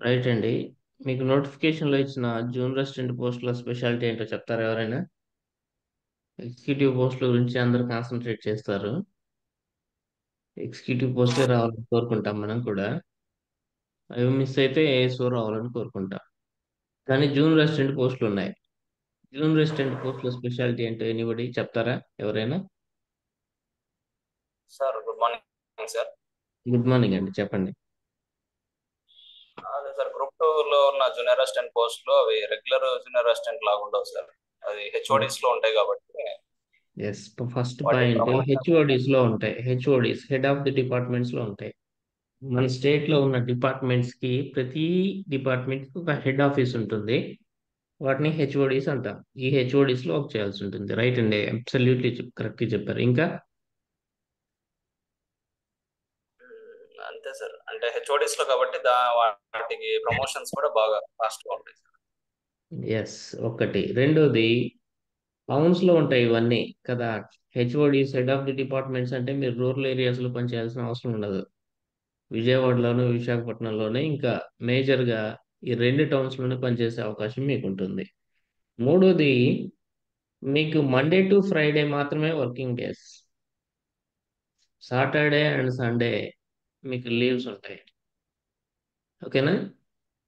Right అండి. మీకు నోటిఫికేషన్లో ఇచ్చిన జూన్ రెసిడెంట్ పోస్టుల స్పెషాలిటీ ఏంటో చెప్తారా ఎవరైనా? ఎగ్జిక్యూటివ్ పోస్టుల గురించి అందరూ కాన్సన్ట్రేట్ చేస్తారు. ఎగ్జిక్యూటివ్ పోస్టులే రావాలని కోరుకుంటాం మనం కూడా. అవి మిస్ అయితే ఏఎస్ఓ రావాలని కోరుకుంటాం. కానీ జూన్ రెసిడెంట్ పోస్టులు ఉన్నాయి. జూన్ రెసిడెంట్ పోస్టుల స్పెషాలిటీ ఏంటో ఎనీబడి చెప్తారా ఎవరైనా? Sir good morning sir. Good morning అండి చెప్పండి. లో ఉన్న జూనియర్ అసిస్టెంట్ పోస్ట్లో అవి రెగ్యులర్ జూనియర్ అసిస్టెంట్ లాగా ఉండవు సార్. అది హెచ్ఓడిస్లో ఉంటాయి కాబట్టి ఎస్ ఫస్ట్ పాయింట్ హెచ్ఓడిస్లో ఉంటాయి. హెచ్ఓడిస్ హెడ్ ఆఫ్ ది డిపార్ట్మెంట్స్లో ఉంటాయి. మన స్టేట్లో ఉన్న డిపార్ట్మెంట్స్కి ప్రతి డిపార్ట్మెంట్కి ఒక హెడ్ ఆఫీస్ ఉంటుంది. వాటిని హెచ్ఓడిస్ అంటాం ఈ హెచ్ఓడిస్లో వర్క్ చేయాల్సి ఉంటుంది. రైట్ అండి? అబ్సల్యూట్లీ కరెక్ట్ చెప్పారు. ఇంకా మ్, అంతే సార్ అంటే హెచ్ఓడిస్లో కాబట్టి దా వాటికి ప్రమోషన్స్ కూడా బాగా ఫాస్ట్గా ఉంటాయి. ఎస్ ఒకటి. రెండోది టౌన్స్లో ఉంటాయి ఇవన్నీ కదా. HODs head of the departments అంటే మీరు రూరల్ ఏరియాస్లో పనిచేయాల్సిన అవసరం ఉండదు. విజయవాడలోను విశాఖపట్నంలోనే ఇంకా మేజర్గా ఈ రెండు టౌన్స్లోనే పనిచేసే అవకాశం మీకు ఉంటుంది మూడోది మీకు మండే టు ఫ్రైడే మాత్రమే working days Saturday and Sunday మీకు లీవ్స్ ఉంటాయి. ఓకేనా?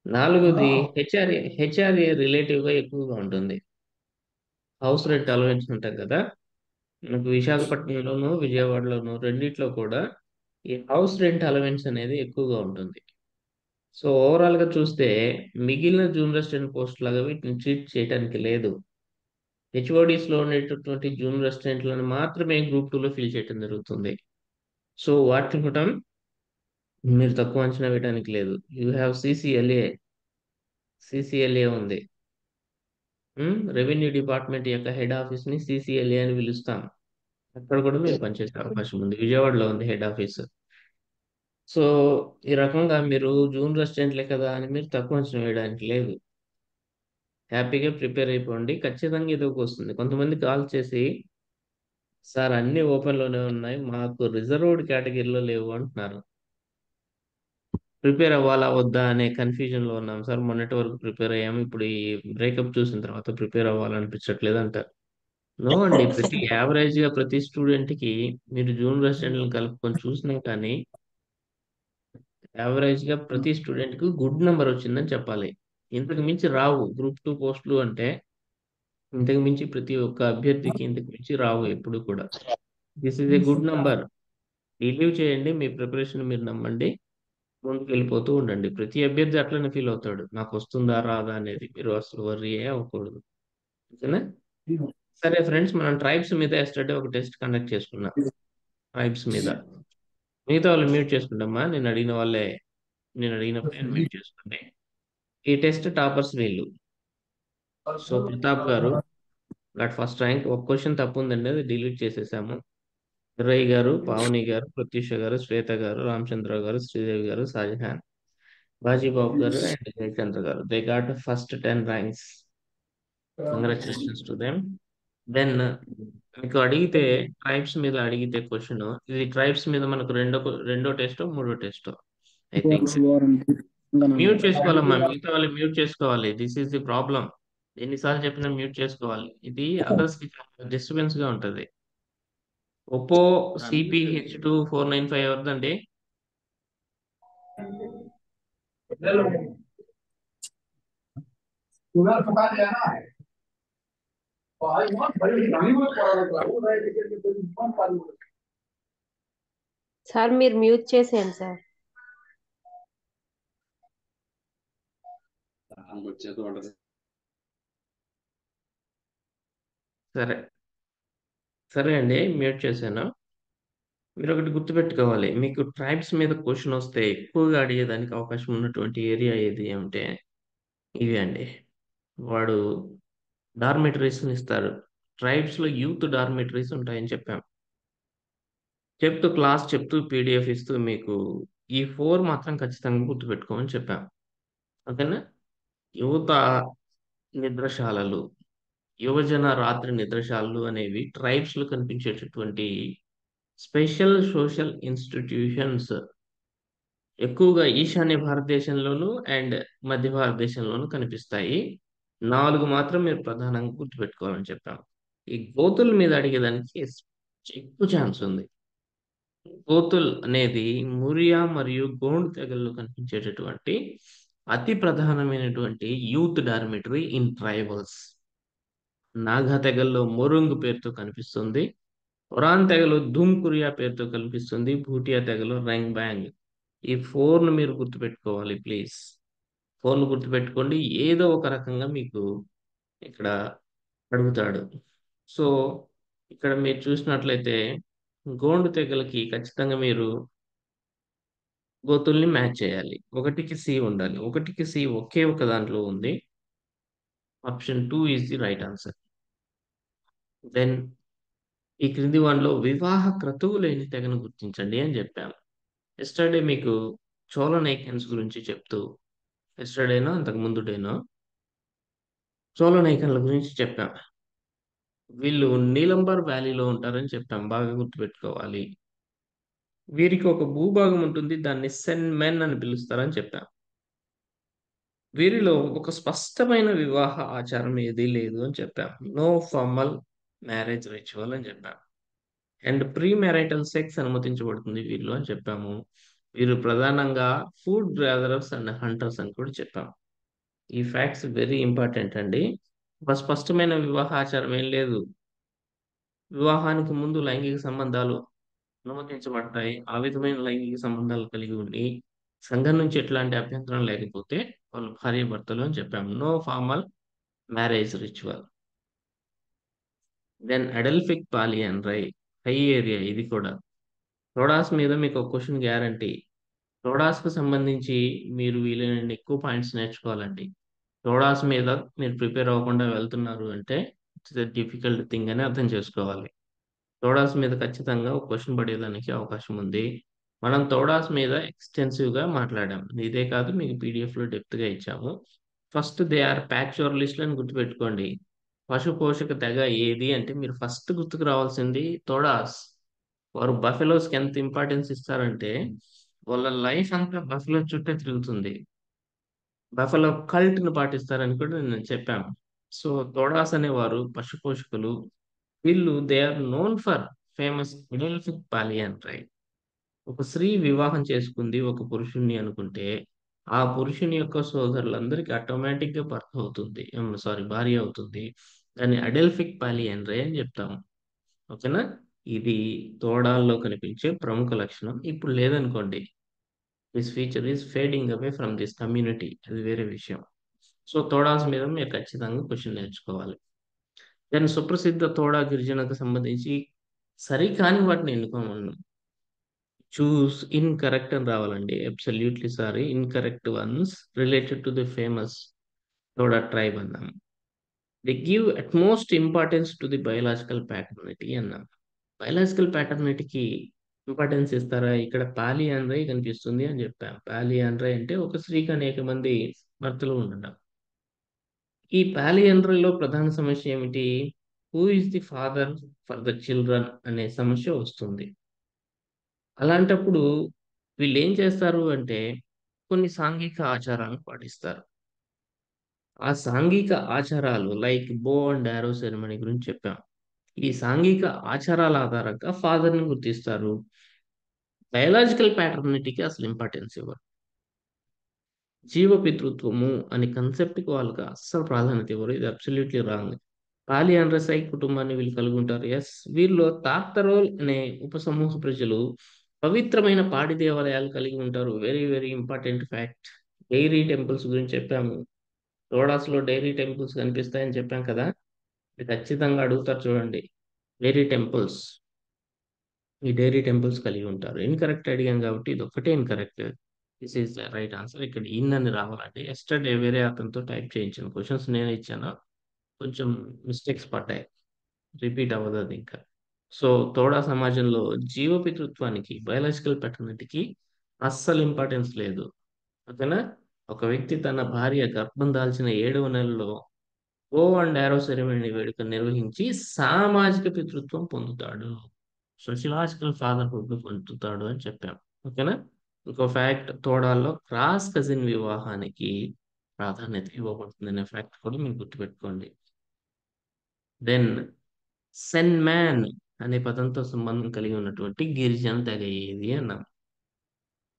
నాలుగోది హెచ్ఆర్ఏ హెచ్ఆర్ఏ రిలేటివ్గా ఎక్కువగా ఉంటుంది. హౌస్ రెంట్ అలవెన్స్ ఉంటుంది కదా? మనకు విశాఖపట్నంలోను విజయవాడలోను రెండిట్లో కూడా ఈ హౌస్ రెంట్ అలవెన్స్ అనేది ఎక్కువగా ఉంటుంది. సో ఓవరాల్గా చూస్తే మిగిలిన జూన్ రెసిడెంట్ పోస్ట్ లాగా వీటిని ట్రీట్ చేయడానికి లేదు. హెచ్ఓడిస్లో ఉండేటటువంటి జూన్ రెసిడెంట్లను మాత్రమే గ్రూప్ టూ లో ఫిల్ చేయడం జరుగుతుంది. సో వాటిని కూడా మీరు తక్కువ అంచనా వేయడానికి లేదు. యూ హ్యావ్ సిసిఎల్ఏ సిసిఎల్ఏ ఉంది. Hmm? రెవెన్యూ డిపార్ట్మెంట్ యొక్క హెడ్ ఆఫీస్ని సిసిఎల్ఏ అని పిలుస్తాం. అక్కడ కూడా మీరు పనిచేసే అవకాశం ఉంది. విజయవాడలో ఉంది హెడ్ ఆఫీస్ సో ఈ రకంగా మీరు జూన్ రెస్టారెంట్లే కదా అని మీరు తక్కువ అంచనా వేయడానికి లేదు. హ్యాపీగా ప్రిపేర్ అయిపోండి. ఖచ్చితంగా ఇది ఒక వస్తుంది. కొంతమంది కాల్ చేసి సార్ అన్ని ఓపెన్లోనే ఉన్నాయి. మాకు రిజర్వ్డ్ కేటగిరీలో లేవు అంటున్నారు. ప్రిపేర్ అవ్వాలా వద్దా అనే కన్ఫ్యూజన్లో ఉన్నాం. సార్ మొన్నటి వరకు ప్రిపేర్ అయ్యాము. ఇప్పుడు ఈ బ్రేకప్ చూసిన తర్వాత ప్రిపేర్ అవ్వాలనిపించట్లేదు అంటారు నో అండి ప్రతి యావరేజ్గా ప్రతి స్టూడెంట్కి మీరు జూన్ రెసిడెంట్లను కలుపుకొని చూసినా కానీ యావరేజ్గా ప్రతి స్టూడెంట్కి గుడ్ నెంబర్ వచ్చిందని చెప్పాలి. ఇంతకు మించి రావు. గ్రూప్ టూ పోస్టులు అంటే ఇంతకు మించి ప్రతి ఒక్క అభ్యర్థికి ఇంతకు మించి రావు ఎప్పుడు కూడా. This is a good number believe చేయండి. మీ ప్రిపరేషన్ మీరు నమ్మండి. ముందుకు వెళ్ళిపోతూ ఉండండి. ప్రతి అభ్యర్థి అట్లనే ఫీల్ అవుతాడు. నాకు వస్తుందా రాదా అనేది మీరు అసలు వర్రీ అవ్వకూడదు. ఓకేనా సరే ఫ్రెండ్స్ మనం ట్రైబ్స్ మీద ఎస్టర్డే ఒక టెస్ట్ కండక్ట్ చేసుకున్నాం ట్రైబ్స్ మీద. మిగతా వాళ్ళు మ్యూట్ చేసుకుంటామా? నేను అడిగిన వాళ్ళే నేను అడిగిన పైన మ్యూట్ చేసుకోండి. ఈ టెస్ట్ టాపర్స్ వీళ్ళు. So Pratap garu first rank. ఒక క్వశ్చన్ తప్పు ఉందండి అది డిలీట్ చేసేసాము. రయ్ గారు పావని గారు ప్రత్యూష గారు శ్వేత గారు రామచంద్ర గారు శ్రీదేవి గారు Shahjahan. Bajibabu garu and Jayachandra garu. They got first ten ranks congratulations to them then మీకు అడిగితే ట్రైబ్స్ మీద అడిగితే క్వశ్చన్ ఇది ట్రైబ్స్ మీద మనకు రెండో రెండో టెస్ట్ మూడో టెస్ట్ ఐ థింక్ మ్యూట్ చేసుకోవాలమ్మా మిగతా వాళ్ళు మ్యూట్ చేసుకోవాలి. దిస్ ఈస్ ది ప్రాబ్లం ఎన్నిసార్లు చెప్పినా మ్యూట్ చేసుకోవాలి. ఇది అదర్స్కి డిస్టర్బెన్స్గా ఉంటది. Oppo CP H two four nine five ఎవరిదండి? సార్ మీరు మ్యూట్ చేసేయండి సార్. సరే. సరే అండి మ్యూట్ చేశాను. మీరు ఒకటి గుర్తుపెట్టుకోవాలి మీకు ట్రైబ్స్ మీద క్వశ్చన్ వస్తే ఎక్కువగా అడిగేదానికి అవకాశం ఉన్నటువంటి ఏరియా ఏది అంటే ఇవి అండి. వాడు డార్మెటరీస్ ఇస్తారు. ట్రైబ్స్లో యూత్ డార్మెటరీస్ ఉంటాయని చెప్పాం. చెప్తూ క్లాస్ చెప్తూ పీడిఎఫ్ ఇస్తూ మీకు ఈ ఫోర్ మాత్రం ఖచ్చితంగా గుర్తుపెట్టుకోమని చెప్పాం. ఓకేనా? యువత నిద్రశాలలు. యువజన రాత్రి నిద్రశాలలు అనేవి ట్రైబ్స్లో కనిపించేటటువంటి స్పెషల్ సోషల్ ఇన్స్టిట్యూషన్స్ ఎక్కువగా ఈశాన్య భారతదేశంలోను అండ్ మధ్య భారతదేశంలోను కనిపిస్తాయి. నాలుగు మాత్రం మీరు ప్రధానంగా గుర్తుపెట్టుకోవాలని చెప్పాం. ఈ గోతుల మీద అడిగేదానికి ఎక్కువ ఛాన్స్ ఉంది. గోతుల్ అనేది మురియా మరియు గోండ్ తెగల్లో కనిపించేటటువంటి అతి ప్రధానమైనటువంటి youth dormitory in tribals Naga తెగల్లో Morung పేరుతో కనిపిస్తుంది. ఒరాన్ తెగలో ధూమ్కురియా పేరుతో కనిపిస్తుంది. భూటియా తెగలో రంగ్ బ్యాంగ్. ఈ ఫోర్ను మీరు గుర్తుపెట్టుకోవాలి ప్లీజ్. ఫోన్ గుర్తుపెట్టుకోండి. ఏదో ఒక రకంగా మీకు ఇక్కడ అడుగుతాడు. సో ఇక్కడ మీరు చూసినట్లయితే గోండు తెగలకి ఖచ్చితంగా మీరు గోతుల్ని మ్యాచ్ చేయాలి. ఒకటికి సి ఉండాలి. ఒకటికి సి ఒకే ఒక దాంట్లో ఉంది. Option two is the right answer. Then ఈ క్రింది వాటిలో వివాహ క్రతువు లేని తెగను గుర్తించండి అని చెప్పాము ఎస్టర్డే మీకు చోళ నైకన్స్ గురించి చెప్తూ ఎస్టర్డేనో అంతకు ముందు డేనో చోళ నైకన్ల గురించి చెప్పాం. వీళ్ళు నీలంబర్ వ్యాలీలో ఉంటారని చెప్పాం. బాగా గుర్తుపెట్టుకోవాలి. వీరికి ఒక భూభాగం ఉంటుంది. దాన్ని సెన్ మెన్ అని పిలుస్తారని చెప్పాం. వీరిలో ఒక స్పష్టమైన వివాహ ఆచారం ఏదీ లేదు అని చెప్పాం. నో ఫార్మల్ మ్యారేజ్ రిచువల్ అని చెప్పాము అండ్ ప్రీ మ్యారైటల్ సెక్స్ అనుమతించబడుతుంది వీళ్ళు అని చెప్పాము. వీరు ప్రధానంగా ఫుడ్ గ్యాదరర్స్ అండ్ హంటర్స్ అని కూడా చెప్పాము ఈ ఫ్యాక్ట్స్ వెరీ ఇంపార్టెంట్ అండి. ఒక స్పష్టమైన వివాహ ఆచారం ఏం లేదు. వివాహానికి ముందు లైంగిక సంబంధాలు అనుమతించబడతాయి. ఆ విధమైన లైంగిక సంబంధాలు కలిగి ఉండి సంఘం నుంచి ఎట్లాంటి అభ్యంతరం లేకపోతే వాళ్ళు భార్య భర్తలు అని చెప్పాము. No formal marriage ritual. Then adelphic polyandry రై హై ఏరియా ఇది కూడా. ప్రోడాస్ మీద మీకు ఒక క్వశ్చన్ గ్యారంటీ టోడాస్కు సంబంధించి మీరు వీలైనన్ని ఎక్కువ పాయింట్స్ నేర్చుకోవాలండి. ప్రోడాస్ మీద మీరు ప్రిపేర్ అవ్వకుండా వెళ్తున్నారు అంటే ఇట్స్ డిఫికల్ట్ థింగ్ అని అర్థం చేసుకోవాలి. తోడాస్ మీద ఖచ్చితంగా ఒక క్వశ్చన్ పడేదానికి అవకాశం ఉంది. మనం తోడాస్ మీద ఎక్స్టెన్సివ్గా మాట్లాడాం. ఇదే కాదు మీకు పీడిఎఫ్లో డెప్త్గా ఇచ్చాము. ఫస్ట్ దే ఆర్ ప్యాక్చువర్ అని గుర్తుపెట్టుకోండి. పశు పోషక తెగ ఏది అంటే మీరు ఫస్ట్ గుర్తుకు రావాల్సింది తోడాస్. వారు బఫెలోస్కి ఎంత ఇంపార్టెన్స్ ఇస్తారంటే వాళ్ళ లైఫ్ అంతా బఫెలో చుట్టే తిరుగుతుంది. బఫెలో కల్ట్ని పాటిస్తారని కూడా నేను చెప్పాను. సో తోడాస్ అనేవారు పశు పోషకులు వీళ్ళు they are known for famous adelphic polyandry right? ఒక స్త్రీ వివాహం చేసుకుంది ఒక పురుషుణ్ణి అనుకుంటే ఆ పురుషుని యొక్క సోదరులందరికీ ఆటోమేటిక్గా భర్త అవుతుంది సారీ భార్య అవుతుంది. దాన్ని అడెల్ఫిక్ పాలియన్ రే అని చెప్తాము. ఓకేనా? ఇది తోడాల్లో కనిపించే ప్రముఖ లక్షణం. ఇప్పుడు లేదనుకోండి this feature is fading away from this community అది వేరే విషయం. సో తోడాస్ మీద మీరు ఖచ్చితంగా క్వశ్చన్ నేర్చుకోవాలి. దాని సుప్రసిద్ధ తోడా గిరిజనకు సంబంధించి సరికాని వాటిని ఎన్నుకోమన్నాం చూస్ ఇన్కరెక్ట్ అని రావాలండి. Absolutely sorry incorrect ones related to the famous Toda tribe అన్నాము. The give utmost importance to the biological paternity అన్నారు బయలాజికల్ ప్యాటర్నిటీకి ఇంపార్టెన్స్ ఇస్తారా? ఇక్కడ పాలి ఆండ్రై కనిపిస్తుంది అని చెప్పాం. పాలి ఆండ్రై అంటే ఒక స్త్రీకి అనేక మంది భర్తలు ఉండడం ఈ పాలి ఆండ్రైలో ప్రధాన సమస్య ఏమిటి? Who is the father for the children అనే సమస్య వస్తుంది. అలాంటప్పుడు వీళ్ళు ఏం చేస్తారు అంటే కొన్ని సాంఘిక ఆచారాలను పాటిస్తారు. ఆ సాంఘిక ఆచారాలు లైక్ బో అండ్ డారో సెరమనీ గురించి చెప్పాం. ఈ సాంఘిక ఆచారాల ఆధారంగా ఫాదర్ని గుర్తిస్తారు. బయలాజికల్ ప్యాటర్నిటీకి అసలు ఇంపార్టెన్స్ ఇవ్వరు. జీవపితృత్వము అనే కన్సెప్ట్కి వాళ్ళకి అస్సలు ప్రాధాన్యత ఇవ్వరు. ఇది అబ్సల్యూట్లీ రాంగ్. పాలి అండ్రసై కుటుంబాన్ని వీళ్ళు కలిగి ఉంటారు ఎస్ వీళ్ళు తాక్తరోల్ అనే ఉపసమూహ ప్రజలు పవిత్రమైన పాడి దేవాలయాలు కలిగి ఉంటారు. Very very important fact. Dairy temples గురించి చెప్పాము. టోడాస్లో డైరీ టెంపుల్స్ కనిపిస్తాయని చెప్పాం కదా ఇది ఖచ్చితంగా అడుగుతారు చూడండి. Dairy temples. ఈ డైరీ టెంపుల్స్ కలిగి ఉంటారు. ఇన్కరెక్ట్ అడిగాం కాబట్టి ఇది ఒక్కటే incorrect. This is right answer ఇక్కడ ఇన్ అని రావాలంటే ఎస్టర్డే వేరే అతనితో టైప్ చేయించాను. క్వశ్చన్స్ నేను ఇచ్చాను. కొంచెం మిస్టేక్స్ పడ్డాయి. రిపీట్ అవ్వదు అది ఇంకా. సో తోడా సమాజంలో జీవపితృత్వానికి బయాలజికల్ పెటర్నిటీకి అస్సలు ఇంపార్టెన్స్ లేదు. ఓకేనా? ఒక వ్యక్తి తన భార్య గర్భం దాల్చిన ఏడవ నెలలో ఓ అండ్ ఆరో సెరమనీ వేడుక నిర్వహించి సామాజిక పితృత్వం పొందుతాడు. సోషలాజికల్ ఫాదర్హుడ్ పొందుతాడు అని చెప్పాం. ఓకేనా? ఇంకో ఫ్యాక్ట్ తోడాల్లో క్రాస్ కజిన్ వివాహానికి ప్రాధాన్యత ఇవ్వబడుతుంది అనే ఫ్యాక్ట్ కూడా మీరు గుర్తుపెట్టుకోండి. దెన్ సెన్ మ్యాన్ అనే పదంతో సంబంధం కలిగి ఉన్నటువంటి గిరిజన తెగ ఏది అన్నాం.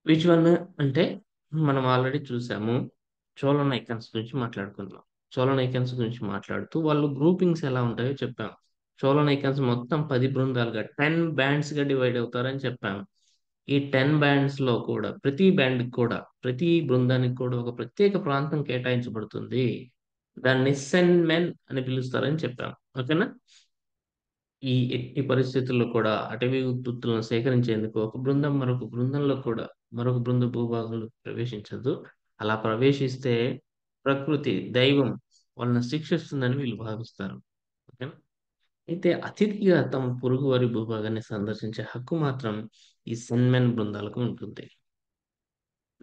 విచ్ వన్ అంటే మనం ఆల్రెడీ చూసాము చోళ నైకన్స్ గురించి మాట్లాడుకుందాం. చోళ నైకన్స్ గురించి మాట్లాడుతూ వాళ్ళు గ్రూపింగ్స్ ఎలా ఉంటాయో చెప్పాం. చోళ నైకన్స్ మొత్తం పది బృందాలుగా టెన్ బ్యాండ్స్గా డివైడ్ అవుతారని చెప్పాము ఈ టెన్ బ్యాండ్స్లో కూడా ప్రతి బ్యాండ్ కూడా ప్రతి బృందానికి కూడా ఒక ప్రత్యేక ప్రాంతం కేటాయించబడుతుంది. దాన్ని సెన్ మెన్ అని పిలుస్తారని చెప్పాం. ఓకేనా? ఈ ఎట్టి పరిస్థితుల్లో కూడా అటవీ ఉత్పత్తులను సేకరించేందుకు ఒక బృందం మరొక బృందంలో కూడా మరొక బృంద భూభాగంలో ప్రవేశించదు. అలా ప్రవేశిస్తే ప్రకృతి దైవం వాళ్ళని శిక్షిస్తుందని వీళ్ళు భావిస్తారు. ఓకేనా? అయితే అతిథిగా తమ పొరుగు వారి భూభాగాన్ని సందర్శించే హక్కు మాత్రం ఈ సెన్మెన్ బృందాలకు ఉంటుంది.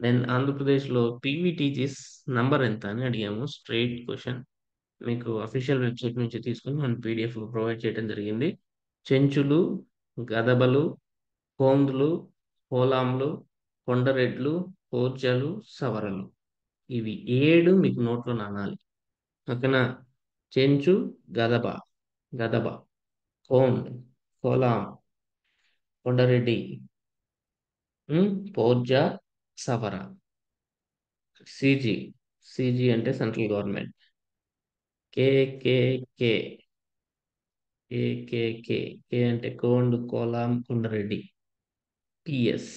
దెన్ ఆంధ్రప్రదేశ్లో పీవీటీజీస్ నంబర్ ఎంత అని అడిగాము. Straight question. మీకు అఫీషియల్ వెబ్సైట్ నుంచి తీసుకొని మనం పీడిఎఫ్ ప్రొవైడ్ చేయడం జరిగింది. చెంచులు గదబలు కోందులు కోలాంలు కొండరెడ్లు పోర్జలు సవరలు. ఇవి ఏడు మీకు నోట్లో నానాలి. ఓకేనా? చెంచు గదబ. గదబ. కోండ్ కోలాం కొండరెడ్డి పోర్జ సవర. సిజి. సిజి అంటే central government. K K K K K K K. అంటే కోండ్ కోలాం కొండరెడ్డి పిఎస్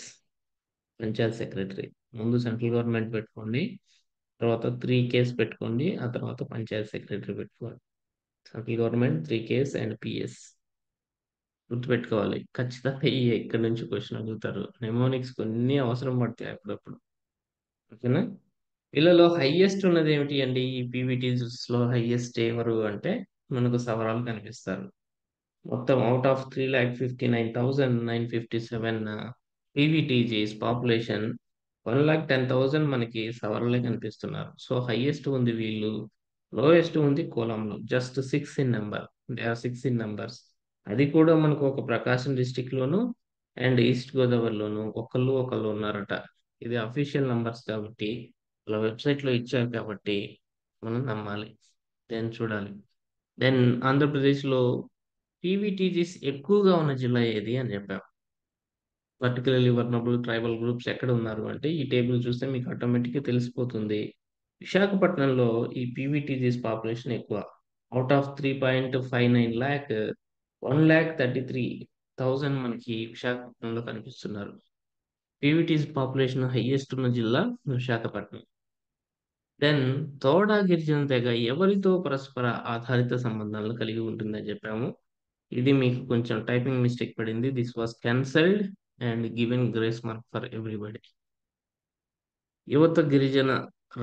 పంచాయత్ సెక్రటరీ. ముందు సెంట్రల్ గవర్నమెంట్ పెట్టుకోండి తర్వాత త్రీ కేస్ పెట్టుకోండి ఆ తర్వాత పంచాయత్ సెక్రటరీ పెట్టుకోండి central government three Ks and PS. గుర్తుపెట్టుకోవాలి. ఖచ్చితంగా ఈ ఎక్కడి నుంచి క్వశ్చన్ అడుగుతారు? నెమోనిక్స్ కొన్ని అవసరం పడతాయి అప్పుడప్పుడు. ఓకేనా? వీళ్ళలో హైయెస్ట్ ఉన్నది ఏమిటి అండి? ఈ పీవీటీస్లో హైయెస్ట్ ఎవరు అంటే మనకు సవరాలు కనిపిస్తారు. మొత్తం out of three lakh fifty nine thousand nine fifty seven PVTGs population one lakh ten thousand మనకి సవరలే కనిపిస్తున్నారు. సో హైయెస్ట్ ఉంది వీళ్ళు లోయెస్ట్ ఉంది కోలంలో. Just six in number they are six in numbers అది కూడా మనకు ఒక ప్రకాశం డిస్టిక్ లోను అండ్ ఈస్ట్ గోదావరిలోను ఒకళ్ళు ఒకళ్ళు ఉన్నారట. ఇది అఫీషియల్ నంబర్స్ కాబట్టి వాళ్ళ వెబ్సైట్లో ఇచ్చారు కాబట్టి మనం నమ్మాలి. దెన్ చూడాలి. దెన్ ఆంధ్రప్రదేశ్లో పీవీటీజీస్ ఎక్కువగా ఉన్న జిల్లా ఏది అని చెప్పాము పర్టికులర్లీ వర్నబుల్ ట్రైబల్ గ్రూప్స్ ఎక్కడ ఉన్నారు అంటే ఈ టేబుల్ చూస్తే మీకు ఆటోమేటిక్గా తెలిసిపోతుంది. విశాఖపట్నంలో ఈ పీవీటీజీస్ పాపులేషన్ ఎక్కువ. Out of three point five nine lakh one lakh thirty three thousand మనకి విశాఖపట్నంలో కనిపిస్తున్నారు. పీవీటీస్ పాపులేషన్ హైయెస్ట్ ఉన్న జిల్లా విశాఖపట్నం. దెన్ తోడా గిరిజన తెగ ఎవరితో పరస్పర ఆధారిత సంబంధాలను కలిగి ఉంటుందని చెప్పాము. ఇది మీకు కొంచెం టైపింగ్ మిస్టేక్ పడింది. This was cancelled and given grace mark for everybody యువత గిరిజన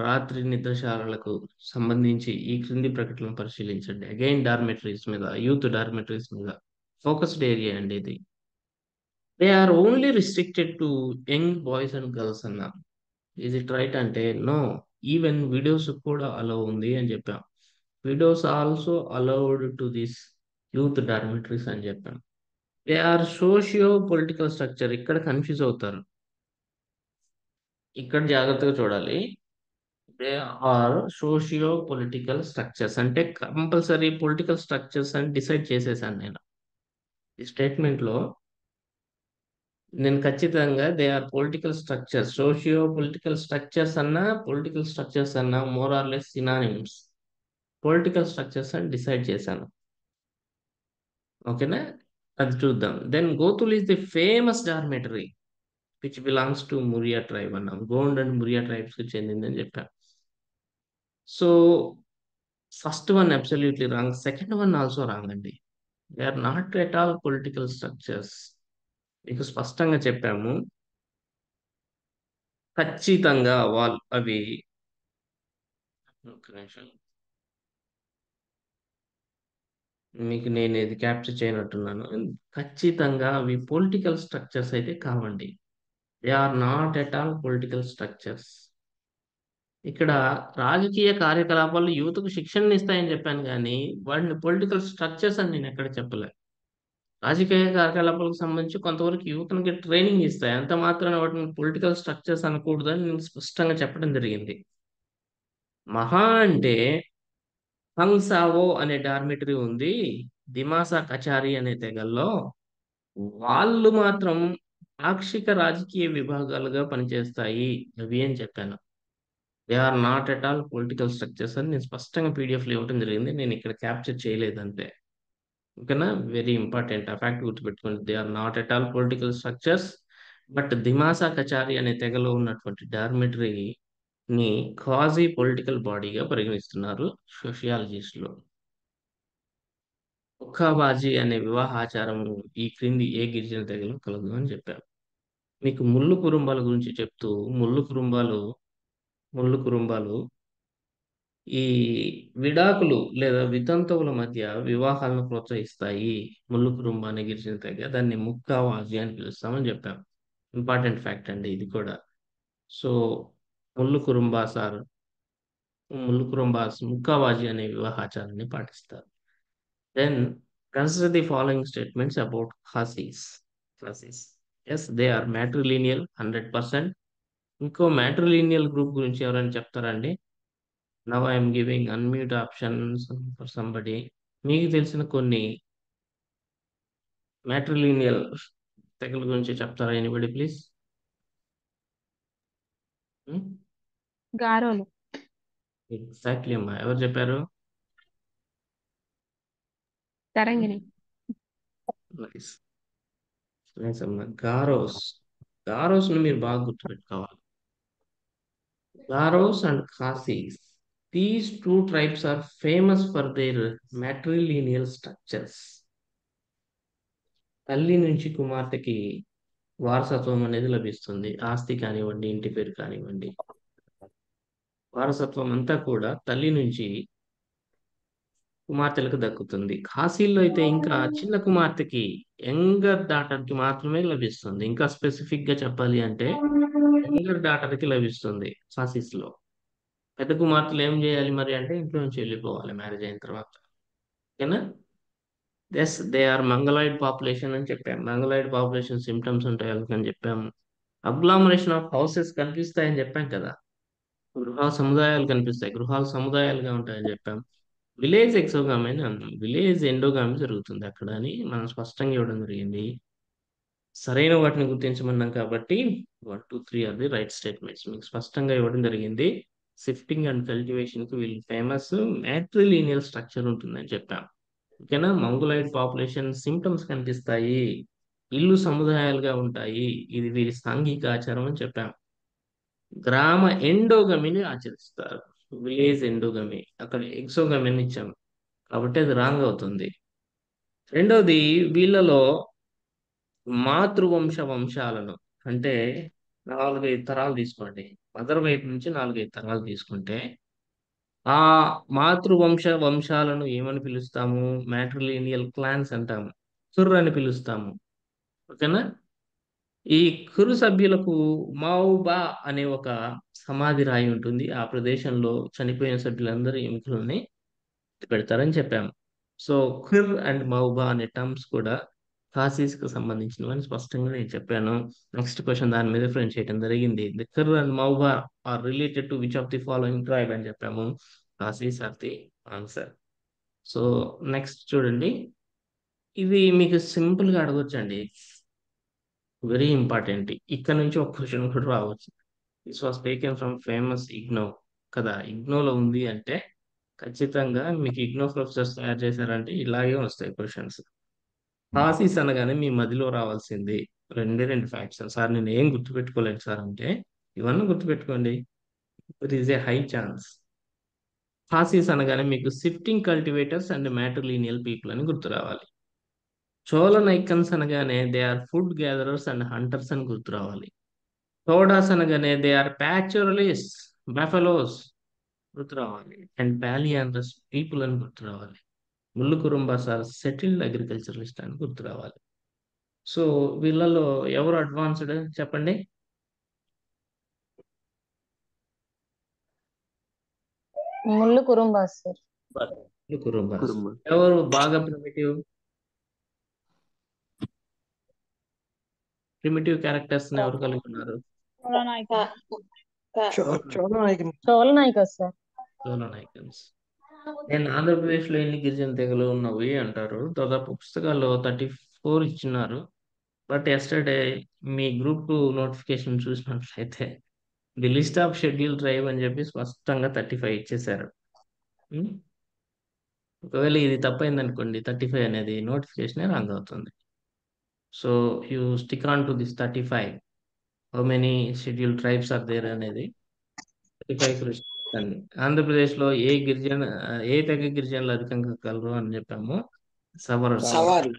రాత్రి నిద్రశాలలకు సంబంధించి ఈ క్రింది ప్రకటనలు పరిశీలించండి. అగైన్ డార్మెటరీస్ మీద యూత్ డార్మెటరీస్ మీద ఫోకస్డ్ ఏరియా అండి ఇది. They are only restricted to young boys and girls అన్న. ఇది ట్రైట్ అంటే నో ఈవెన్ వీడియోస్ కూడా అలో ఉంది అని చెప్పాం. Videos also allowed to this youth dormitories అని చెప్పాం. They are socio political structure ఇక్కడ కన్ఫ్యూజ్ అవుతారు. ఇక్కడ జాగ్రత్తగా చూడాలి. They are socio political structures అంటే కంపల్సరీ పొలిటికల్ స్ట్రక్చర్స్ అని డిసైడ్ చేసేసాను నేను. ఈ స్టేట్మెంట్లో నేను ఖచ్చితంగా they are political structures socio political structures అన్నా పొలిటికల్ స్ట్రక్చర్స్ అన్నా more or less synonyms political structures అని డిసైడ్ చేశాను. ఓకేనా అది చూద్దాం. Then Ghotul is the famous dormitory which belongs to Muria tribe అన్నాం. గోండ్ అండ్ మురియా ట్రైబ్స్కి చెందిందని చెప్పాం. So first one absolutely wrong second one also wrong అండి. They are not at all political structures మీకు స్పష్టంగా చెప్పాము. ఖచ్చితంగా వాళ్ళు అవి ఒక నిమిషం. మీకు నేను ఇది క్యాప్చర్ చేయనట్టున్నాను. ఖచ్చితంగా అవి పొలిటికల్ స్ట్రక్చర్స్ అయితే కావండి. They are not at all political structures ఇక్కడ రాజకీయ కార్యకలాపాలు యూత్కు శిక్షణ ఇస్తాయని చెప్పాను కానీ వాటిని పొలిటికల్ స్ట్రక్చర్స్ అని నేను ఎక్కడ చెప్పలే. రాజకీయ కార్యకలాపాలకు సంబంధించి కొంతవరకు యూత్కి ట్రైనింగ్ ఇస్తాయి. అంత మాత్రాన వాటిని పొలిటికల్ స్ట్రక్చర్స్ అనకూడదని నేను స్పష్టంగా చెప్పడం జరిగింది. మహా అంటే హంసావో అనే డార్మిటరీ ఉంది. దిమాసా కచారి అనే తెగల్లో వాళ్ళు మాత్రం పాక్షిక రాజకీయ విభాగాలుగా పనిచేస్తాయి అవి అని చెప్పాను. They are not at all political structures అని నేను స్పష్టంగా పీడిఎఫ్లో ఇవ్వటం ఇవ్వడం జరిగింది. నేను ఇక్కడ క్యాప్చర్ చేయలేదంటే ఓకేనా? వెరీ ఇంపార్టెంట్ ఆ ఫ్యాక్ట్ గుర్తుపెట్టుకోండి. They are not at all political structures but Dimasa Kachari అనే తెగలో ఉన్నటువంటి డార్మిటరీ ని క్వాజీ పొలిటికల్ బాడీగా పరిగణిస్తున్నారు సోషియాలజిస్టులు. ఒక్కాబాజీ అనే వివాహాచారం ఈ క్రింది ఏ గిరిజన తెగలు కలదు అని చెప్పారు. మీకు ముళ్ళు కుటుంబాల గురించి చెప్తూ ముళ్ళు కుటుంబాలు ముళ్ళు కుటుంబాలు ఈ విడాకులు లేదా వితంతువుల మధ్య వివాహాలను ప్రోత్సహిస్తాయి ముళ్ళు కుటుంబాన్ని గిరిజన తెగ. దాన్ని ముక్కావాజీ అని పిలుస్తామని చెప్పాం. ఇంపార్టెంట్ ఫ్యాక్ట్ అండి ఇది కూడా. సో ముళ్ళు కుటుంబాసార్ ముళ్ళు కుటుంబాస్ ముక్కావాజీ అనే వివాహాచారాన్ని పాటిస్తారు. Then consider the following statements about Khasis Khasis yes they are matrilineal hundred percent ఇంకో మ్యాట్రిలీనియల్ గ్రూప్ గురించి ఎవరైనా చెప్తారండి now I'm giving unmute options for somebody మీకు తెలిసిన కొన్ని మ్యాట్రిలీనియల్ తెగల గురించి చెప్తారా ఎనిబడి ప్లీజ్ గారోలు. ఎగ్జాక్ట్లీ అమ్మా. ఎవరు చెప్పారు? తరంగిణి. నైస్. నైస్ అమ్మా. గారోస్. గారోస్ను మీరు బాగా గుర్తుపెట్టుకోవాలి. Garos and Khasis these two tribes are famous for their matrilineal structures తల్లి నుంచి కుమార్తెకి వారసత్వం అనేది లభిస్తుంది. ఆస్తి కానివ్వండి ఇంటి పేరు కానివ్వండి. వారసత్వం అంతా కూడా తల్లి నుంచి కుమార్తెలకు దక్కుతుంది. కాశీల్లో అయితే ఇంకా చిన్న కుమార్తెకి యంగర్ డాటర్కి మాత్రమే లభిస్తుంది. ఇంకా స్పెసిఫిక్గా చెప్పాలి అంటే యంగర్ డాటర్కి లభిస్తుంది కాశీస్లో పెద్ద కుమార్తెలు ఏం చేయాలి మరి అంటే ఇంట్లో నుంచి వెళ్ళిపోవాలి మ్యారేజ్ అయిన తర్వాత. ఓకేనా? Yes they are mongoloid population అని చెప్పాము మంగలాయిడ్ పాపులేషన్ సిమ్టమ్స్ ఉంటాయి అని చెప్పాము అగ్లామరేషన్ ఆఫ్ హౌసెస్ కనిపిస్తాయని చెప్పాం కదా. గృహ సముదాయాలు కనిపిస్తాయి. గృహాలు సముదాయాలుగా ఉంటాయని చెప్పాం. విలేజ్ ఎక్సోగామి అని అన్నాం విలేజ్ ఎండోగామి జరుగుతుంది అక్కడ అని మనం స్పష్టంగా ఇవ్వడం జరిగింది. సరైన వాటిని గుర్తించమన్నాం కాబట్టి one two three are the right statements మీకు స్పష్టంగా ఇవ్వడం జరిగింది. షిఫ్టింగ్ అండ్ కల్టివేషన్కి వీళ్ళు ఫేమస్ మ్యాట్రిలీనియల్ స్ట్రక్చర్ ఉంటుందని చెప్పాం. ఓకేనా? మంగులైడ్ పాపులేషన్ సిమ్టమ్స్ కనిపిస్తాయి. ఇల్లు సముదాయాలుగా ఉంటాయి. ఇది వీరి సాంఘిక ఆచారం అని చెప్పాం. గ్రామ ఎండోగమిని ఆచరిస్తారు. విలేజ్ ఎండోగమి అక్కడ ఎక్సోగమిని ఇచ్చాం. కాబట్టి అది రాంగ్ అవుతుంది. రెండోది వీళ్ళలో మాతృవంశ వంశాలను అంటే నాలుగైదు తరాలు తీసుకోండి. మదర్ వైపు నుంచి నాలుగైదు తరాలు తీసుకుంటే ఆ మాతృవంశ వంశాలను ఏమని పిలుస్తాము? మ్యాట్రిలీనియల్ క్లాన్స్ అంటాము. కుర్ర అని పిలుస్తాము. ఓకేనా? ఈ కురు సభ్యులకు మౌబా అనే ఒక సమాధి రాయి ఉంటుంది. ఆ ప్రదేశంలో చనిపోయిన సభ్యులందరి ఎముకలని పెడతారని చెప్పాము. సో ఖుర్ అండ్ మౌబా అనే టర్మ్స్ కూడా ఖాసీస్కు సంబంధించినవని స్పష్టంగా నేను చెప్పాను. నెక్స్ట్ క్వశ్చన్ దాని మీద ఫ్రెండ్ చేయడం జరిగింది. The Khur and Mauba are related to which of the following tribe అని చెప్పాము. Khasis are the answer. So next చూడండి. ఇది మీకు సింపుల్గా అడగొచ్చండి. Very important. ఇక్కడ నుంచి ఒక క్వశ్చన్ కూడా రావచ్చు. This was taken from famous IGNOU కదా ఇగ్నోలో ఉంది అంటే ఖచ్చితంగా మీకు ఇగ్నో ప్రొఫెసర్స్ తయారు చేశారంటే ఇలాగే వస్తాయి క్వశ్చన్స్ హాసీస్ అనగానే మీ మదిలో రావాల్సింది. రెండే రెండు ఫ్యాక్ట్స్ సార్ నేను ఏం గుర్తుపెట్టుకోలేదు సార్ అంటే ఇవన్నీ గుర్తుపెట్టుకోండి. It is a high chance Khasis అనగానే మీకు shifting cultivators and matrilineal people అని గుర్తు రావాలి. చోళ నైకన్స్ అనగానే they are food gatherers and hunters అని గుర్తు రావాలి. టోడాస్ అనగానే దే ఆర్ ప్యాచురలిస్ట్ బెఫలోస్ గుర్తు రావాలి. అండ్ పాలియాండ్రస్ పీపుల్ అని గుర్తు రావాలి. ముళ్ళు కురుంబాస్ ఆర్ సెటిల్డ్ అగ్రికల్చరలిస్ట్ అని గుర్తు రావాలి. సో వీళ్ళలో ఎవరు అడ్వాన్స్డ్ చెప్పండి? ముళ్ళు కురుంబాస్ ఎవరు బాగా ప్రిమిటివ్ ప్రిమిటివ్ క్యారెక్టర్స్ ఎవరు కలిగి ఉన్నారు? నేను ఆంధ్రప్రదేశ్లో ఎన్ని గిరిజన తెగలు ఉన్నవి అంటారు? దాదాపు పుస్తకాల్లో థర్టీ ఫోర్ ఇచ్చినారు. బట్ ఎస్టర్డే మీ గ్రూప్ టూ నోటిఫికేషన్ చూసినట్లయితే the list of schedule tribe అని చెప్పి స్పష్టంగా థర్టీ ఫైవ్ ఇచ్చేశారు? ఒకవేళ ఇది తప్పైంది అనుకోండి థర్టీ ఫైవ్ అనేది నోటిఫికేషన్ రాంగ్ అవుతుంది. So you stick on to this thirty five how many schedule tribes are there అనేది థర్టీ ఫైవ్ అండి ఆంధ్రప్రదేశ్లో ఏ గిరిజన ఏ తెగ గిరిజనులు అధికంగా కలరు అని చెప్పాము? సవర్ సవార్లు.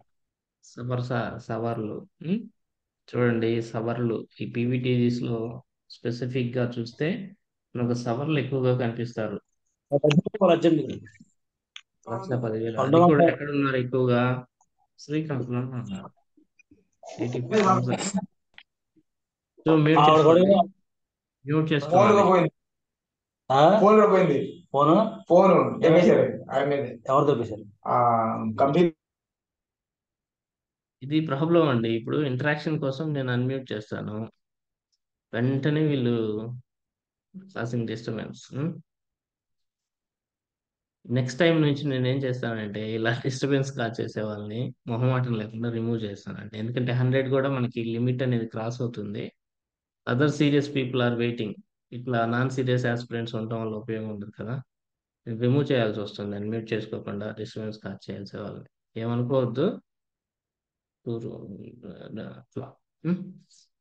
సవర్ సవర్లు? చూడండి సవర్లు. ఈ PVTGs లో స్పెసిఫిక్గా చూస్తే మనకు సవర్లు ఎక్కువగా కనిపిస్తారు. లక్ష పదివేలు. ఎక్కడ ఉన్నారు ఎక్కువగా? శ్రీకాకుళంలో ఉన్నారు. ఎయిటీ సో మ్యూట్ ఫోన్ చేసుకోవాలి కూడా పోయింది. ఎవరు కంపెనీ ఇది ప్రాబ్లం అండి. ఇప్పుడు ఇంటరాక్షన్ కోసం నేను అన్మ్యూట్ చేస్తాను. వెంటనే వీళ్ళు డిస్టర్బెన్స్ నెక్స్ట్ టైం నుంచి నేను ఏం చేస్తానంటే ఇలా డిస్టర్బెన్స్ కాల్ చేసే వాళ్ళని మొహమాటం లేకుండా రిమూవ్ చేస్తానండి. ఎందుకంటే హండ్రెడ్ కూడా మనకి లిమిట్ అనేది క్రాస్ అవుతుంది. Other serious people are waiting ఇట్లా నాన్ సీరియస్ ఆస్పిరెంట్స్ ఉండటం వల్ల ఉపయోగం ఉండదు కదా. రిమూవ్ చేయాల్సి వస్తుంది. అన్మ్యూట్ చేసుకోకుండా డిస్టర్బెన్స్ కాల్ చేయాల్సే వాళ్ళని. ఏమనుకోవద్దు. టూరు అట్లా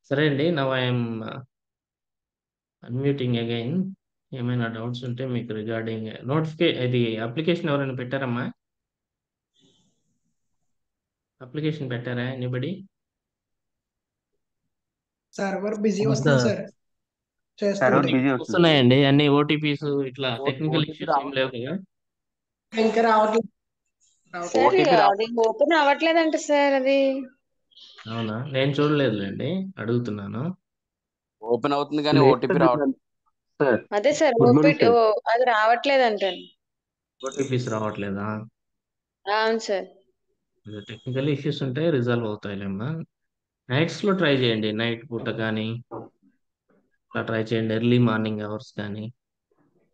సరే అండి. నవ్ ఐఎమ్ అన్మ్యూటింగ్ అగైన్ ఏమైనా డౌట్స్ ఉంటే మీకు రిగార్డింగ్ నోటిఫికే ఇది అప్లికేషన్ ఎవరైనా పెట్టారమ్మా? అప్లికేషన్ పెట్టారా ఎనీబడి? సర్వర్ బిజీ వస్తుంది సార్. వస్తున్నాయండి. అన్ని ఓటీపీస్ ఇట్లా టెక్నికల్ ఇష్యూస్ ఏం లేవు కదా. ఇంకా రావట్లేదు. సార్ అది ఓపెన్ అవ్వట్లేదంట సార్ అది. అవునా? నేను చూడలేదులేండి. అడుగుతున్నాను. ఓపెన్ అవుతుంది కానీ ఓటీపీ రావట్లేదు సార్ అదే సార్ గుడ్ ఓపీ మార్నింగ్ సార్. అది రావట్లేదంట ఓటీపీస్ రావట్లేదా? అవును సార్. టెక్నికల్ ఇష్యూస్ ఉంటే రిజాల్వ్ అవుతాయిలేమ్మా. నైట్స్లో ట్రై చేయండి నైట్ పూట కానీ అలా ట్రై చేయండి ఎర్లీ మార్నింగ్ అవర్స్ కానీ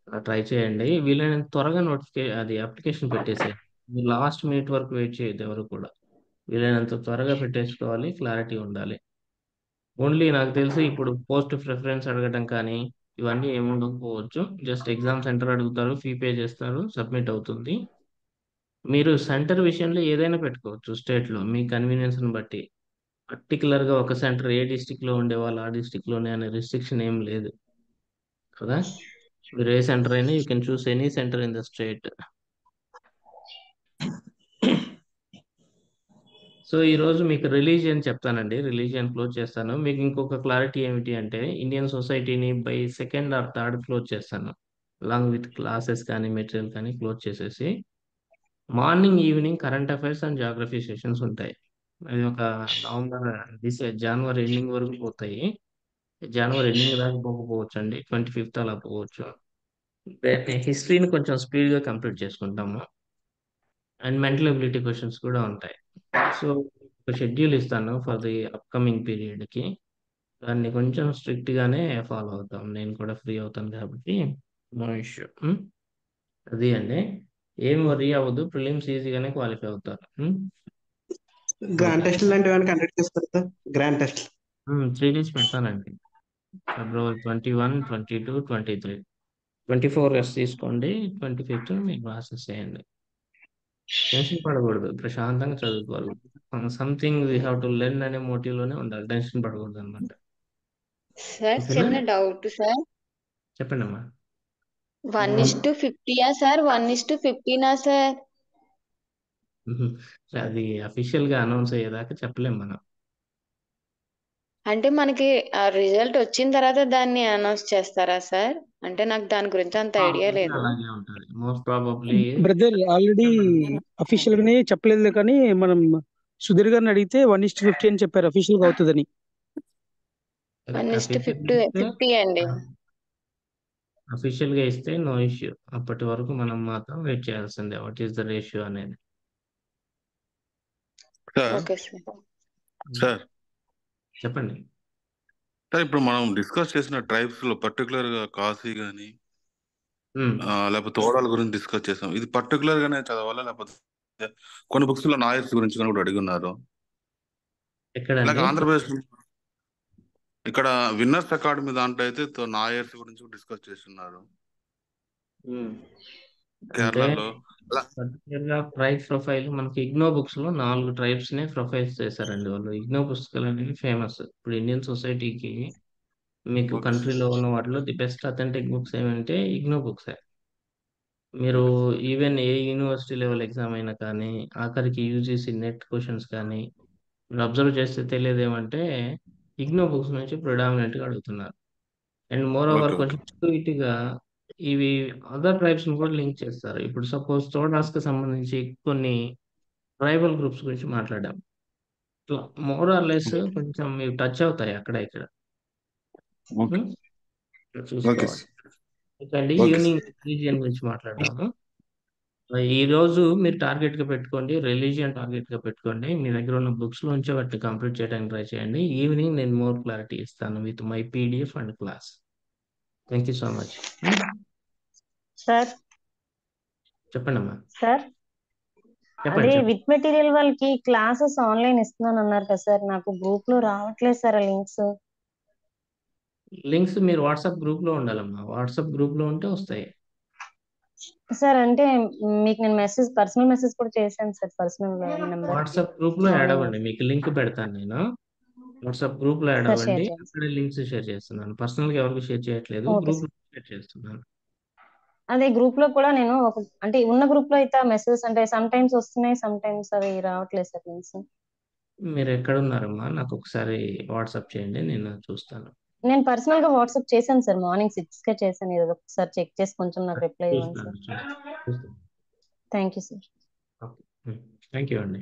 అలా ట్రై చేయండి. వీలైనంత త్వరగా నోటిఫికే అది అప్లికేషన్ పెట్టేసేయండి మీరు లాస్ట్ మినిట్ వరకు వెయిట్ చేయొద్దు ఎవరు కూడా. వీలైనంత త్వరగా పెట్టేసుకోవాలి క్లారిటీ ఉండాలి. ఓన్లీ నాకు తెలిసి ఇప్పుడు పోస్ట్ ప్రిఫరెన్స్ అడగటం కానీ ఇవన్నీ ఏముండకపోవచ్చు. జస్ట్ ఎగ్జామ్ సెంటర్ అడుగుతారు ఫీ పే చేస్తారు సబ్మిట్ అవుతుంది. మీరు సెంటర్ విషయంలో ఏదైనా పెట్టుకోవచ్చు స్టేట్లో మీ కన్వీనియన్స్ని బట్టి. పర్టికులర్గా ఒక సెంటర్ ఏ డిస్టిక్లో ఉండే వాళ్ళు ఆ డిస్టిక్లోనే అనే రిస్ట్రిక్షన్ ఏం లేదు. కదా? మీరు ఏ సెంటర్ అయినా you can choose any centre in the state. So ఈ రోజు మీకు రిలీజియన్ చెప్తానండి. రిలీజియన్ క్లోజ్ చేస్తాను. మీకు ఇంకొక క్లారిటీ ఏమిటి అంటే ఇండియన్ సొసైటీని by second or third close చేస్తాను. అలాంగ్ విత్ క్లాసెస్ కానీ మెటీరియల్ కానీ క్లోజ్ చేసేసి. Morning evening current affairs and geography sessions ఉంటాయి. అది ఒక నవంబర్ డిసె జనవరి ఎండింగ్ వరకు పోతాయి. జనవరి ఎండింగ్ దాకా పోకపోవచ్చు అండి ట్వంటీ ఫిఫ్త్ అలా పోవచ్చు. హిస్టరీని కొంచెం స్పీడ్గా కంప్లీట్ చేసుకుంటాము. అండ్ మెంటల్ ఎబిలిటీ క్వశ్చన్స్ కూడా ఉంటాయి. సో ఒక షెడ్యూల్ ఇస్తాను ఫర్ ది అప్కమింగ్ పీరియడ్కి దాన్ని కొంచెం స్ట్రిక్ట్ గానే ఫాలో అవుతాం. నేను కూడా ఫ్రీ అవుతాను కాబట్టి నో ఇష్యూ అది అండి. ఏం వరీ అవ్వదు. ప్రిలిమ్స్ ఈజీగానే క్వాలిఫై అవుతారు. గ్రాండ్ టెస్ట్ లాంటివి కండక్ట్ చేస్తారు? గ్రాండ్ టెస్ట్ త్రీ డేస్ పెడతానండి February twenty one twenty two twenty three twenty four తీసుకోండి. ట్వంటీ ఫిఫ్త్ మీరు ప్రాసెస్ చేయండి. టెన్షన్ పడకూడదు. ప్రశాంతంగా చదువుకోవాలి. Something we have to learn అనే motive లోనే ఉండాలి. టెన్షన్ పడకూడదు అనమాట సార్ చిన్న డౌట్ సార్ చెప్పండి అమ్మా. వన్ ఇస్ టు ఫిఫ్టీయా సార్ వన్ ఇస్ టు ఫిఫ్టీనా సార్ అది అఫీషియల్గా అనౌన్స్ అయ్యేదాకా చెప్పలేం మనం. అంటే మనకి ఆ రిజల్ట్ వచ్చిన తర్వాత దాన్ని అనౌన్స్ చేస్తారా సార్? అంటే నాకు దాని గురించి అంత ఐడియా లేదు. అలాగే ఉంటుంది. Most probably brother already official గానే చెప్పలేదు కానీ మనం సుధీర్ గారిని అడిగితే వన్ ఇస్ట్ ఫిఫ్టీ అని చెప్పారు అఫీషియల్గా అవుతుందని one is to fifty fifty అండి. అఫీషియల్గా ఇస్తే నో ఇష్యూ అప్పటి వరకు మనం మాత్రం వెయిట్ చేయాల్సిందే. వాట్ ఈస్ ద రేషియో అనేది. సార్ ఓకే సార్ సార్ చెప్పండి. సార్ ఇప్పుడు మనం డిస్కస్ చేసిన ట్రైబ్స్లో పర్టికులర్గా కాశీ గాని లేకపోతే తోడాల గురించి డిస్కస్ చేసాం. ఇది పర్టికులర్ గానే చదవాలా లేకపోతే కొన్ని బుక్స్లో నాయర్స్ గురించి కానీ కూడా అడిగి ఉన్నారు ఎక్కడండి? అలాగే ఆంధ్రప్రదేశ్ ఇక్కడ విన్నర్స్ అకాడమీ దాంట్లో అయితే నాయర్స్ గురించి డిస్కస్ చేస్తున్నారు. కేరళలో ట్రైబ్ ప్రొఫైల్ మనకి ఇగ్నో బుక్స్లో నాలుగు ట్రైబ్స్ నే ప్రొఫైల్స్ చేశారండి వాళ్ళు. ఇగ్నో పుస్తకాలు అనేవి ఫేమస్ ఇప్పుడు ఇండియన్ సొసైటీకి మీకు కంట్రీలో ఉన్న వాటిలో ది బెస్ట్ అథెంటిక్ బుక్స్ ఏమంటే ఇగ్నో బుక్స్ మీరు even a university level exam అయినా కానీ ఆఖరికి యూజీసీ నెట్ క్వశ్చన్స్ కానీ మీరు అబ్జర్వ్ చేస్తే తెలియదు ఏమంటే ఇగ్నో బుక్స్ నుంచి గా అడుగుతున్నారు. అండ్ మోర్ ఓవర్ కొంచెం ఇటుగా ఇవి అదర్ ట్రైబ్స్ని కూడా లింక్ చేస్తారు. ఇప్పుడు సపోజ్ తోడాస్కి సంబంధించి కొన్ని ట్రైబల్ గ్రూప్స్ గురించి మాట్లాడాం. ఇట్లా మోర్ ఆర్ లెస్ కొంచెం మీరు టచ్ అవుతాయి అక్కడ ఇక్కడ. చూసుకోవాలి. ఓకే ఈవినింగ్ రిలీజియన్ గురించి మాట్లాడదాము. ఈ రోజు మీరు టార్గెట్గా పెట్టుకోండి రిలీజియన్ టార్గెట్గా పెట్టుకోండి. మీ దగ్గర ఉన్న బుక్స్ లోంచి వాటిని కంప్లీట్ చేయడానికి ట్రై చేయండి. ఈవినింగ్ నేను మోర్ క్లారిటీ ఇస్తాను with my PDF and class thank you so much sir. చెప్పండి అమ్మా సార్ అదే విత్ మెటీరియల్ వాళ్ళకి క్లాసెస్ ఆన్లైన్ ఇస్తున్నాను అన్నారు కదా సార్. నాకు గ్రూప్లో రావట్లేదు సార్ లింక్స్. లింక్స్ మీరు వాట్సాప్ గ్రూప్లో ఉండాలమ్మా. వాట్సాప్ గ్రూప్లో ఉంటే వస్తాయి. సార్ అంటే మీకు నేను మెసేజ్ పర్సనల్ మెసేజ్ కూడా చేశాను సార్ పర్సనల్ నెంబర్ వాట్సాప్ గ్రూప్లో యాడ్ అవ్వండి. మీకు లింక్ పెడతాను నేను. వాట్సాప్ గ్రూప్లో యాడ్ అవ్వండి. అక్కడే లింక్స్ షేర్ చేస్తున్నాను. పర్సనల్గా ఎవరికి షేర్ చేయట్లేదు. గ్రూప్లో షేర్ చేస్తున్నాను. అదే గ్రూప్లో కూడా నేను ఒక అంటే ఉన్న గ్రూప్లో అయితే మెసేజెస్ అంటే సమ్ టైమ్స్ వస్తున్నాయి సమ్ టైమ్స్ అవి రావట్లేదు సార్ లింక్స్ మీరు ఎక్కడ ఉన్నారమ్మా నాకు ఒకసారి వాట్సాప్ చేయండి నేను చూస్తాను. నేను పర్సనల్గా వాట్సాప్ చేశాను సార్ మార్నింగ్ సిక్స్ కే చేశాను. ఇది ఒకసారి చెక్ చేసి కొంచెం నాకు రిప్లై ఇవ్వండి sir. Thank you sir thank you అండి.